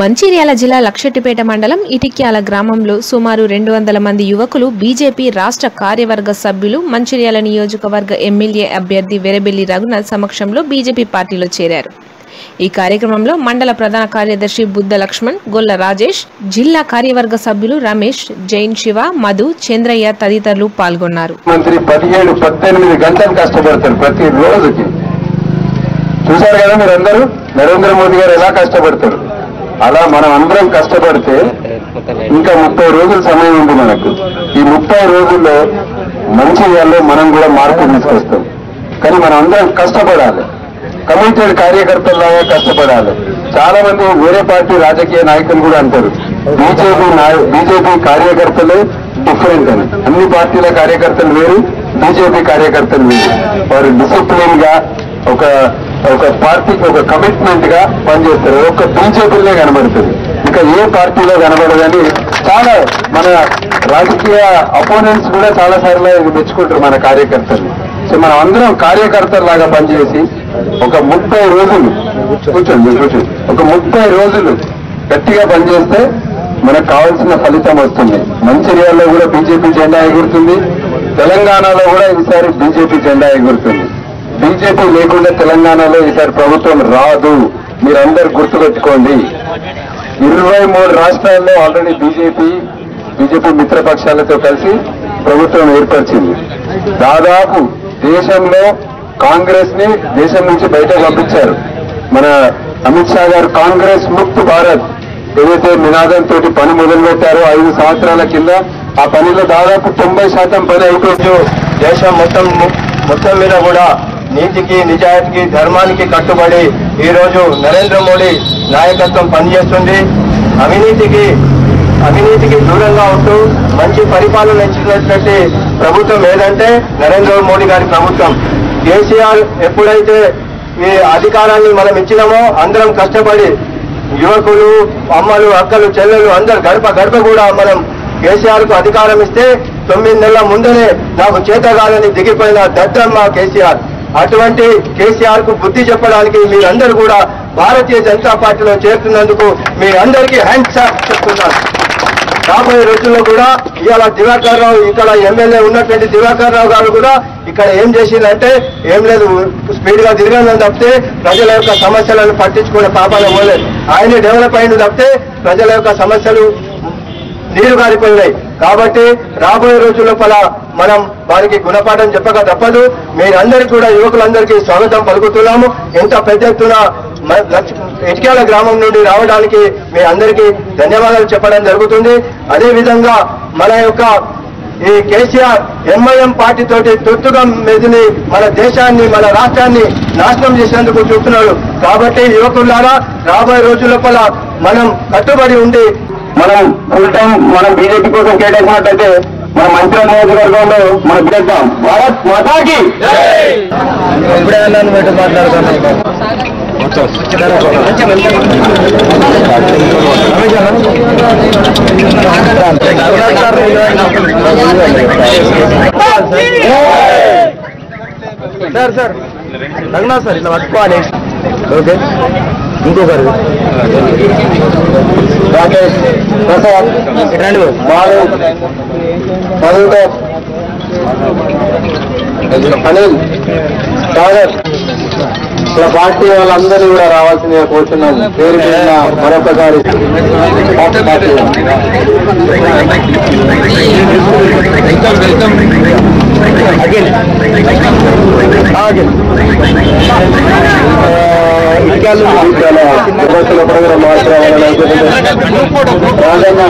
మంచిర్యాల జిల్లా లక్షెట్టిపేట మండలం ఇటిక్యాల గ్రామంలో సుమారు రెండు వందల మంది యువకులు బీజేపీ రాష్ట్ర కార్యవర్గ సభ్యులు మంచిర్యాల నియోజకవర్గ ఎమ్మెల్యే అభ్యర్థి వెరబెల్లి రఘునాథ్ సమక్షంలో బీజేపీ పార్టీలో చేరారు. ఈ కార్యక్రమంలో మండల ప్రధాన కార్యదర్శి బుద్ధ లక్ష్మణ్ గొల్ల రాజేష్ జిల్లా కార్యవర్గ సభ్యులు రమేష్ జైన్ శివ మధు చంద్రయ్య తదితరులు పాల్గొన్నారు. మంత్రి పదిహేడు పద్దెనిమిది గంటలు కష్టపడతారు ప్రతి రోజుకి. చూశారు కదా మీరందరూ? నరేంద్ర మోదీ గారు ఎలా కష్టపడతారు? అలా మనం అందరం కష్టపడితే ఇంకా ముప్పై రోజుల సమయం ఉంది మనకు. ఈ ముప్పై రోజుల్లో మంచి వాళ్ళు మనం కూడా మార్పు తీసుకొస్తాం. కానీ మనం అందరం కష్టపడాలి. కమిటెడ్ కార్యకర్తల్లాగా కష్టపడాలి. చాలా మంది వేరే పార్టీ రాజకీయ నాయకులు కూడా అంటారు బీజేపీ బీజేపీ కార్యకర్తలు డిఫరెంట్ అని. అన్ని పార్టీల కార్యకర్తలు వేరు బీజేపీ కార్యకర్తలు వేరు. వారు డిసిప్లిన్గా ఒక ఒక పార్టీకి ఒక కమిట్మెంట్గా పనిచేస్తారు ఒక బీజేపీలోనే కనబడుతుంది. ఇంకా ఏ పార్టీలో కనబడదని చాలా మన రాజకీయ అపోనెంట్స్ కూడా చాలా సార్లు మెచ్చుకుంటారు మన కార్యకర్తలు సో మనం అందరం కార్యకర్తలాగా పనిచేసి ఒక ముప్పై రోజులు కూర్చోండి కూర్చోండి. ఒక ముప్పై రోజులు గట్టిగా పనిచేస్తే మనకు కావాల్సిన ఫలితం వస్తుంది. మంచిర్యాలలో కూడా బీజేపీ జెండా ఎగురుతుంది. తెలంగాణలో కూడా ఈసారి బీజేపీ జెండా ఎగురుతుంది. బీజేపీ లేకుండా తెలంగాణలో ఈసారి ప్రభుత్వం రాదు. మీరందరూ గుర్తుపెట్టుకోండి. ఇరవై మూడు రాష్ట్రాల్లో ఆల్రెడీ బీజేపీ బీజేపీ మిత్రపక్షాలతో కలిసి ప్రభుత్వం ఏర్పరిచింది. దాదాపు దేశంలో కాంగ్రెస్ని దేశం నుంచి బయట పంపించారు. మన అమిత్ షా గారు కాంగ్రెస్ ముక్త్ భారత్ ఏదైతే నినాదంతో పని మొదలుపెట్టారో ఐదు సంవత్సరాల కింద ఆ పనిలో దాదాపు తొంభై శాతం పని అయిపోయింది దేశం మొత్తం మొత్తం మీద కూడా నీతికి నిజాయితీకి ధర్మానికి కట్టుబడి ఈరోజు నరేంద్ర మోడీ నాయకత్వం పనిచేస్తుంది. అవినీతికి అవినీతికి దూరంగా ఉంటూ మంచి పరిపాలన ఇచ్చినటువంటి ప్రభుత్వం ఏదంటే నరేంద్ర మోడీ గారి ప్రభుత్వం. కేసీఆర్ ఎప్పుడైతే ఈ అధికారాన్ని మనం ఇచ్చినామో అందరం కష్టపడి యువకులు అమ్మలు అక్కలు చెల్లెలు అందరు గడప గడప కూడా మనం కేసీఆర్కు అధికారం ఇస్తే తొమ్మిది నెలల ముందరే నాకు చేతగాలని దిగిపోయిన దద్దమ్మ కేసీఆర్. అటువంటి కేసీఆర్కు బుద్ధి చెప్పడానికి మీరందరూ కూడా భారతీయ జనతా పార్టీలో చేరుతున్నందుకు మీ అందరికీ హ్యాండ్స్ చెప్తున్నాను. రాబోయే రోజుల్లో కూడా ఇవాళ దివాకర్ రావు ఇక్కడ ఎమ్మెల్యే ఉన్నటువంటి దివాకర్ రావు గారు కూడా ఇక్కడ ఏం చేసిందంటే ఏం లేదు స్పీడ్గా తిరగదని తప్పితే ప్రజల యొక్క సమస్యలను పట్టించుకునే పాపాలు పోలేదు ఆయన డెవలప్ అయిన తప్పితే ప్రజల యొక్క సమస్యలు నీరు గారిపోయినాయి. కాబట్టి రాబోయే రోజుల లోపల మనం వారికి గుణపాఠం చెప్పక తప్పదు. మీరందరికీ కూడా యువకులందరికీ స్వాగతం పలుకుతున్నాము. ఎంత పెద్ద ఎత్తున మ- గ్రామం నుండి రావడానికి మీ అందరికీ ధన్యవాదాలు చెప్పడం జరుగుతుంది. అదేవిధంగా మన యొక్క ఈ కేసీఆర్ ఎంఐఎం పార్టీ తోటి తొత్తుగా మెదిలి మన దేశాన్ని మన రాష్ట్రాన్ని నాశనం చేసేందుకు చూస్తున్నాడు కాబట్టి యువకులారా రాబోయే రోజుల లోపల మనం కట్టుబడి ఉండి మనం ఫుల్ టైం మనం బీజేపీ కోసం కేటాయించినట్టయితే మన మంత్రి నియోజకవర్గంలో మనం చేద్దాం భారత్ మాతాకి ఇప్పుడే అన్నాను బయట మాట్లాడుతున్నాను సార్ సార్ రఘునా సార్ ఇలా పట్టుకోవాలి ఓకే ఇంకొకరు. రాకేష్ ప్రసాద్ రండి బాలు మధుకర్ అనిల్ సాగర్. ఇక్కడ పార్టీ వాళ్ళందరూ కూడా రావాల్సిందిగా కోరుతున్నాం. పేరు మరొకసారి. విద్యాలయ ప్రోగ్రాం మార్చాలని అనుకుంటున్నాం రాజన్న